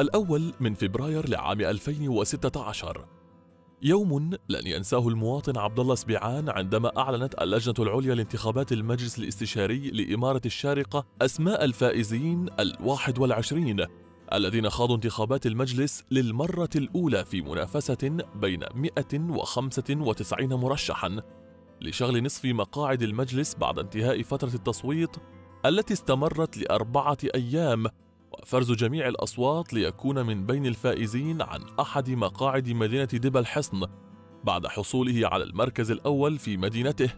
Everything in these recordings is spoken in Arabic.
الأول من فبراير لعام 2016 يوم لن ينساه المواطن عبد الله سبيعان عندما أعلنت اللجنة العليا لانتخابات المجلس الاستشاري لإمارة الشارقة أسماء الفائزين الواحد والعشرين الذين خاضوا انتخابات المجلس للمرة الأولى في منافسة بين 195 مرشحاً لشغل نصف مقاعد المجلس بعد انتهاء فترة التصويت التي استمرت لأربعة أيام وفرز جميع الأصوات ليكون من بين الفائزين عن أحد مقاعد مدينة دبا الحصن بعد حصوله على المركز الأول في مدينته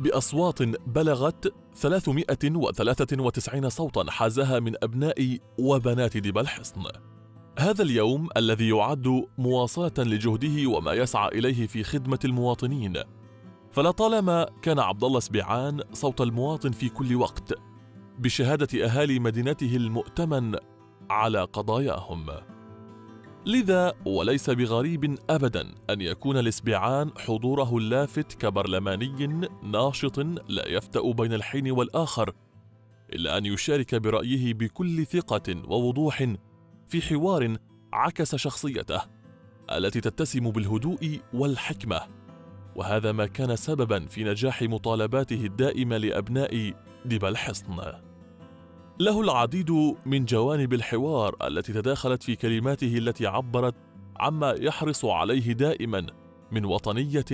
بأصوات بلغت 393 صوتا حازها من أبناء وبنات دبا الحصن هذا اليوم الذي يعد مواصلة لجهده وما يسعى إليه في خدمة المواطنين. فلطالما كان عبد الله سبيعان صوت المواطن في كل وقت. بشهادة أهالي مدينته المؤتمن على قضاياهم. لذا وليس بغريب ابدا أن يكون لسبيعان حضوره اللافت كبرلماني ناشط لا يفتأ بين الحين والآخر إلا أن يشارك برأيه بكل ثقة ووضوح في حوار عكس شخصيته التي تتسم بالهدوء والحكمة. وهذا ما كان سببا في نجاح مطالباته الدائمة لأبناء دب الحصن. له العديد من جوانب الحوار التي تداخلت في كلماته التي عبرت عما يحرص عليه دائما من وطنية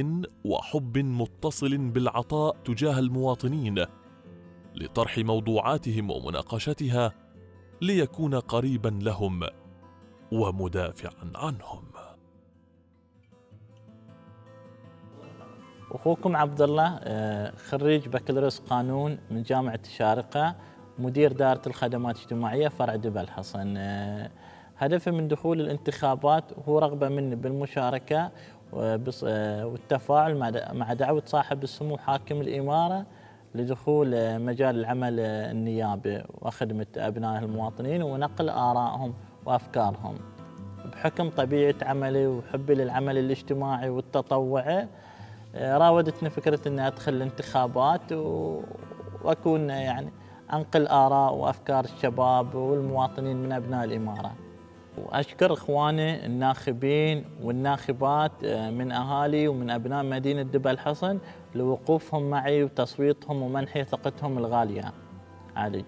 وحب متصل بالعطاء تجاه المواطنين لطرح موضوعاتهم ومناقشتها ليكون قريبا لهم ومدافعا عنهم. أخوكم عبد الله آه، خريج بكالوريوس قانون من جامعة الشارقه مدير دائرة الخدمات الاجتماعية فرع دبا الحصن آه، هدفي من دخول الانتخابات هو رغبة مني بالمشاركة آه، والتفاعل مع دعوة صاحب السمو حاكم الإمارة لدخول مجال العمل النيابي وخدمة ابناء المواطنين ونقل آرائهم وأفكارهم. بحكم طبيعة عملي وحبي للعمل الاجتماعي والتطوعي راودتني فكرة أني أدخل الانتخابات وأكون يعني أنقل آراء وأفكار الشباب والمواطنين من أبناء الإمارة وأشكر إخواني الناخبين والناخبات آه، من أهالي ومن أبناء مدينة دبا الحصن لوقوفهم معي وتصويتهم ومنحي ثقتهم الغالية. علي.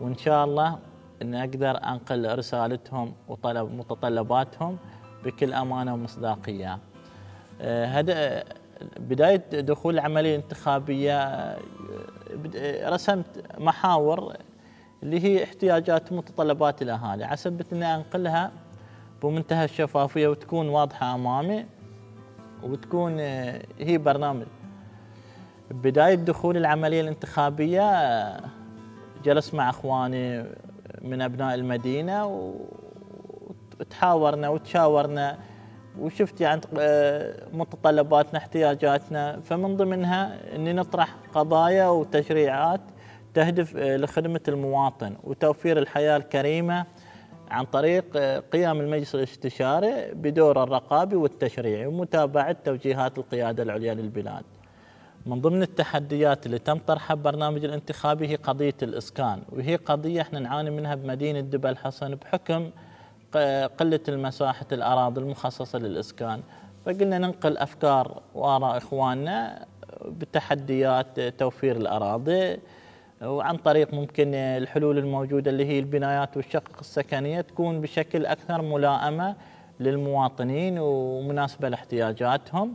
وإن شاء الله أن أقدر أنقل رسالتهم وطلب متطلباتهم بكل أمانة ومصداقية. هذا آه، بداية دخول العملية الانتخابية رسمت محاور اللي هي احتياجات ومتطلبات الأهالي عسبت أني أنقلها بمنتهى الشفافية وتكون واضحة أمامي وتكون هي برنامج. بداية دخول العملية الانتخابية جلست مع أخواني من أبناء المدينة وتحاورنا وتشاورنا وشفت يعني آه، متطلباتنا احتياجاتنا فمن ضمنها إني نطرح قضايا وتشريعات تهدف آه، لخدمة المواطن وتوفير الحياة الكريمة عن طريق آه، قيام المجلس الاستشاري بدور الرقابي والتشريعي ومتابعة توجيهات القيادة العليا للبلاد. من ضمن التحديات اللي تم طرحها ببرنامج الانتخابي هي قضية الإسكان وهي قضية إحنا نعاني منها بمدينة دبا الحصن بحكم قلة المساحة الأراضي المخصصة للإسكان. فقلنا ننقل أفكار وآراء إخواننا بتحديات توفير الأراضي وعن طريق ممكن الحلول الموجودة اللي هي البنايات والشقق السكنية تكون بشكل أكثر ملائمة للمواطنين ومناسبة لاحتياجاتهم.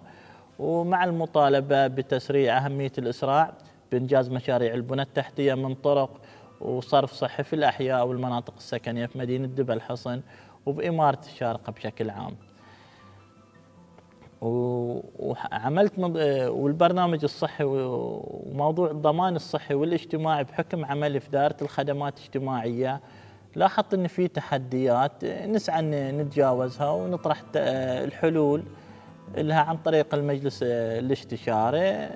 ومع المطالبة بتسريع أهمية الإسراع بإنجاز مشاريع البنى التحتية من طرق وصرف صحي في الأحياء والمناطق السكنية في مدينة دبا الحصن وبإمارة الشارقة بشكل عام. وعملت والبرنامج الصحي وموضوع الضمان الصحي والاجتماعي بحكم عملي في دائرة الخدمات الاجتماعية لاحظت إن في تحديات نسعى إن نتجاوزها ونطرح الحلول لها عن طريق المجلس الاستشاري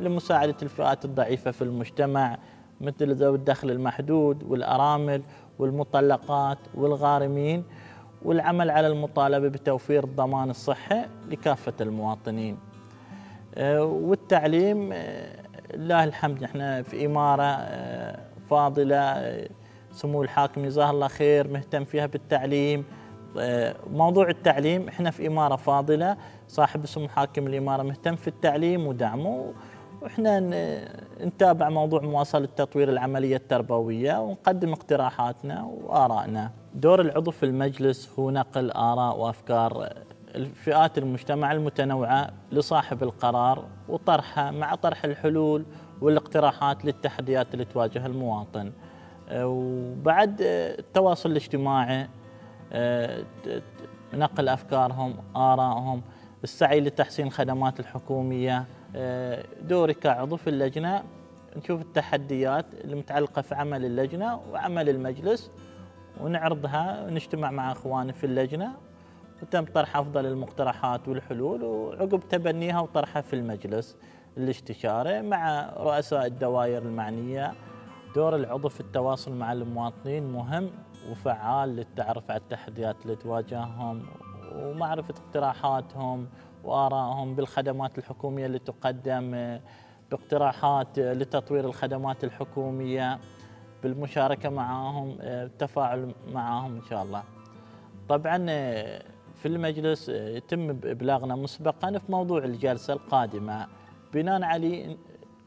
لمساعدة الفئات الضعيفة في المجتمع مثل ذوي الدخل المحدود والأرامل والمطلقات والغارمين والعمل على المطالبة بتوفير الضمان الصحي لكافة المواطنين. آه، والتعليم آه، لله الحمد إحنا في إمارة آه، فاضلة سمو الحاكم جزاه الله خير مهتم فيها بالتعليم. موضوع التعليم إحنا في إمارة فاضلة صاحب سمو حاكم الإمارة مهتم في التعليم ودعمه وإحنا نتابع موضوع مواصلة تطوير العملية التربوية ونقدم اقتراحاتنا وآرائنا. دور العضو في المجلس هو نقل آراء وأفكار الفئات المجتمع المتنوعة لصاحب القرار وطرحها مع طرح الحلول والاقتراحات للتحديات اللي تواجه المواطن. وبعد التواصل الاجتماعي نقل أفكارهم، ارائهم، السعي لتحسين الخدمات الحكومية آه، دوري كعضو في اللجنة. نشوف التحديات المتعلقة في عمل اللجنة وعمل المجلس ونعرضها ونجتمع مع أخواني في اللجنة وتم طرح أفضل المقترحات والحلول وعقب تبنيها وطرحها في المجلس الاستشاري مع رؤساء الدوائر المعنية. دور العضو في التواصل مع المواطنين مهم وفعال للتعرف على التحديات اللي تواجههم ومعرفة اقتراحاتهم وآرائهم بالخدمات الحكومية اللي تقدم آه، باقتراحات آه، لتطوير الخدمات الحكومية بالمشاركة معهم التفاعل آه، معهم إن شاء الله. طبعا في المجلس يتم إبلاغنا مسبقا في موضوع الجلسة القادمة. بناء عليه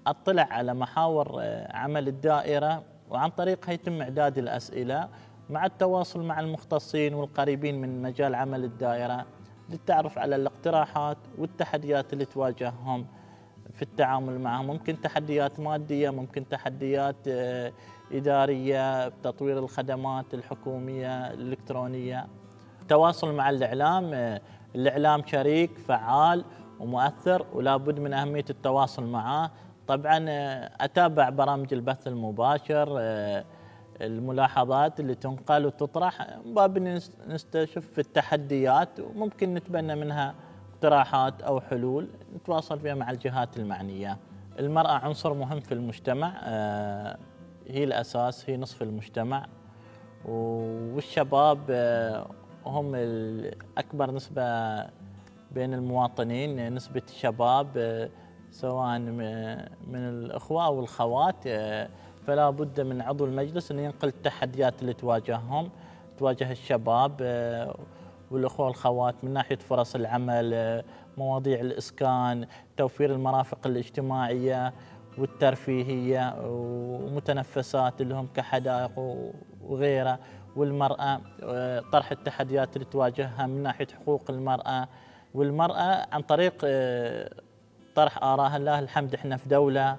أطلع على محاور عمل الدائرة وعن طريقها يتم إعداد الأسئلة مع التواصل مع المختصين والقريبين من مجال عمل الدائرة. للتعرف على الاقتراحات والتحديات اللي تواجههم في التعامل معهم. ممكن تحديات مادية ممكن تحديات آه، إدارية بتطوير الخدمات الحكومية الإلكترونية. التواصل مع الإعلام آه، الإعلام شريك فعال ومؤثر ولا بد من أهمية التواصل معه. طبعا آه، أتابع برامج البث المباشر الملاحظات اللي تنقل وتطرح باب نستشف التحديات وممكن نتبنى منها اقتراحات أو حلول نتواصل فيها مع الجهات المعنية. المرأة عنصر مهم في المجتمع آه، هي الأساس هي نصف المجتمع والشباب آه، هم اكبر نسبة بين المواطنين نسبة الشباب آه، سواء من الأخوة أو الخوات فلا بد من عضو المجلس أن ينقل التحديات اللي تواجههم تواجه الشباب آه، والأخوة والخوات من ناحية فرص العمل آه، مواضيع الإسكان توفير المرافق الاجتماعية والترفيهية ومتنفسات اللي هم كحدائق وغيره والمرأة آه، طرح التحديات اللي تواجهها من ناحية حقوق المرأة والمرأة عن طريق طرح آراءها الله الحمد إحنا في دولة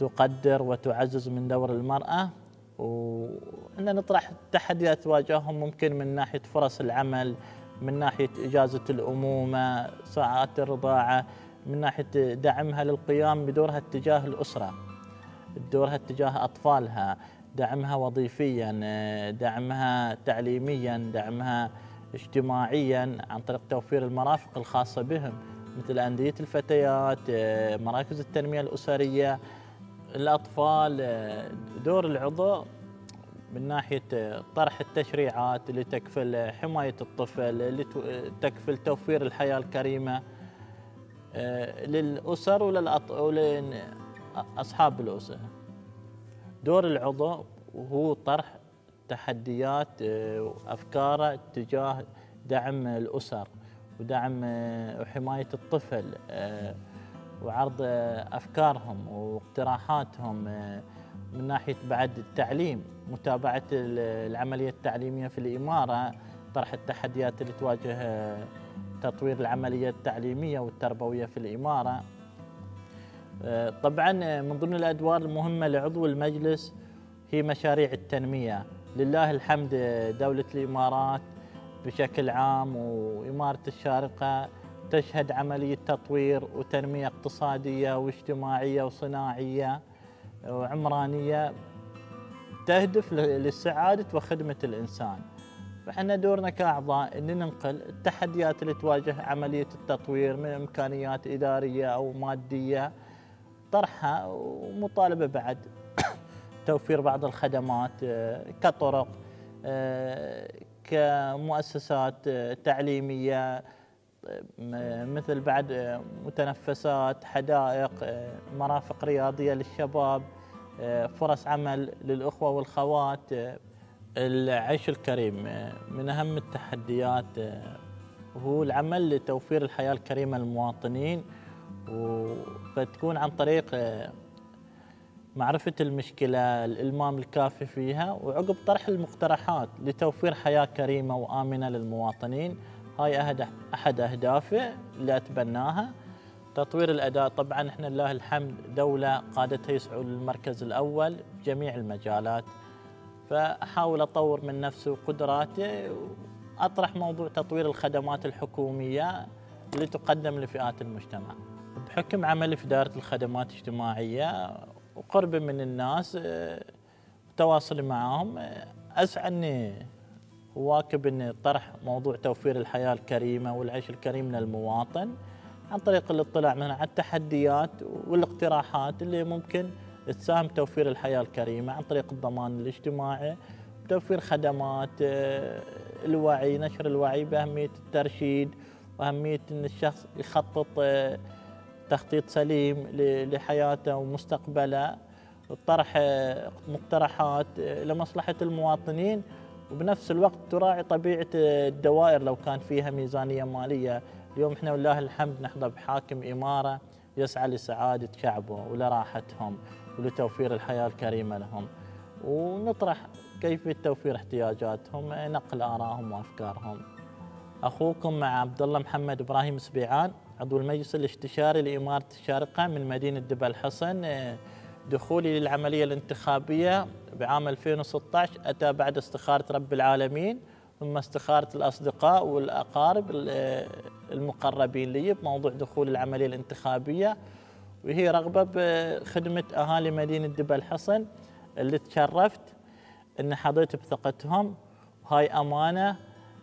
تقدر وتعزز من دور المرأة. وأن نطرح التحديات تواجههم ممكن من ناحية فرص العمل من ناحية إجازة الأمومة ساعات الرضاعة من ناحية دعمها للقيام بدورها اتجاه الأسرة دورها اتجاه أطفالها دعمها وظيفيا دعمها تعليميا دعمها اجتماعيا عن طريق توفير المرافق الخاصة بهم مثل أندية الفتيات مراكز التنمية الأسرية. الأطفال دور العضو من ناحية طرح التشريعات اللي تكفل حماية الطفل اللي تكفل توفير الحياة الكريمة للأسر ولأصحاب الأسر دور العضو هو طرح تحديات وأفكاره تجاه دعم الأسر ودعم وحماية الطفل وعرض أفكارهم واقتراحاتهم من ناحية بعد التعليم متابعة العملية التعليمية في الإمارة طرح التحديات اللي تواجه تطوير العملية التعليمية والتربوية في الإمارة. طبعا من ضمن الأدوار المهمة لعضو المجلس هي مشاريع التنمية. لله الحمد دولة الإمارات بشكل عام وإمارة الشارقة تشهد عملية تطوير وتنمية اقتصادية واجتماعية وصناعية وعمرانية تهدف للسعادة وخدمة الإنسان. فإحنا دورنا كأعضاء أن ننقل التحديات اللي تواجه عملية التطوير من إمكانيات إدارية أو مادية طرحها ومطالبة بعد. توفير بعض الخدمات كطرق كمؤسسات تعليمية مثل بعد متنفسات حدائق مرافق رياضية للشباب فرص عمل للأخوة والخوات العيش الكريم من أهم التحديات هو العمل لتوفير الحياة الكريمة للمواطنين فتكون عن طريق معرفة المشكلة الإلمام الكافي فيها وعقب طرح المقترحات لتوفير حياة كريمة وآمنة للمواطنين. هاي أحد أهدافه اللي أتبناها. تطوير الأداء طبعا إحنا لله الحمد دولة قادتها يسعوا للمركز الأول بجميع المجالات. فأحاول أطور من نفسي وقدراتي وأطرح موضوع تطوير الخدمات الحكومية اللي تقدم لفئات المجتمع. بحكم عملي في دائرة الخدمات الاجتماعية وقربي من الناس وتواصلي معهم أسعى أني واكب أني طرح موضوع توفير الحياة الكريمة والعيش الكريم للمواطن عن طريق الاطلاع من على التحديات والاقتراحات اللي ممكن تساهم توفير الحياة الكريمة عن طريق الضمان الاجتماعي توفير خدمات آه، الوعي نشر الوعي بأهمية الترشيد وأهمية أن الشخص يخطط آه، تخطيط سليم لحياته ومستقبله طرح آه، مقترحات لمصلحة المواطنين وبنفس الوقت تراعي طبيعة الدوائر لو كان فيها ميزانية مالية. اليوم إحنا والله الحمد نحظى بحاكم إمارة يسعى لسعادة شعبه ولراحتهم ولتوفير الحياة الكريمة لهم. ونطرح كيفية توفير احتياجاتهم نقل آرائهم وأفكارهم. أخوكم مع عبد الله محمد إبراهيم سبيعان عضو المجلس الاستشاري لإمارة الشارقة من مدينة دبا الحصن دخولي للعملية الانتخابية بعام 2016 أتى بعد استخارة رب العالمين ثم استخارة الأصدقاء والأقارب المقربين لي بموضوع دخول العملية الانتخابية. وهي رغبة بخدمة أهالي مدينة دبا الحصن اللي تشرفت أن حظيت بثقتهم. هاي أمانة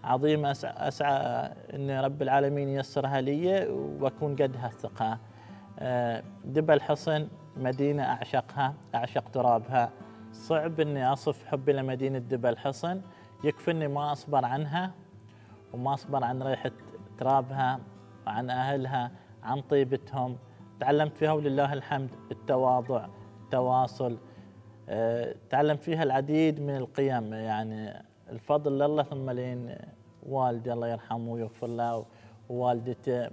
عظيمة أسعى أن رب العالمين ييسرها لي وأكون قد هالثقة آه، دبا الحصن مدينة أعشقها أعشق ترابها. صعب أني أصف حبي لمدينة دبا الحصن يكفي أني ما أصبر عنها وما أصبر عن ريحة ترابها وعن أهلها عن طيبتهم. تعلمت فيها ولله الحمد. التواضع التواصل أه تعلمت فيها العديد من القيم. يعني الفضل لله ثم لين والدي الله يرحمه ويغفر له ووالدته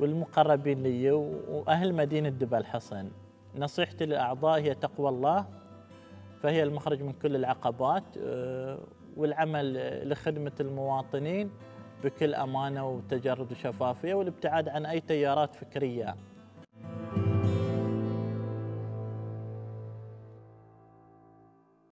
والمقربين لي وأهل مدينة دبا الحصن نصيحتي للأعضاء هي تقوى الله فهي المخرج من كل العقبات أه والعمل لخدمة المواطنين بكل أمانة وتجرد وشفافية والابتعاد عن أي تيارات فكرية.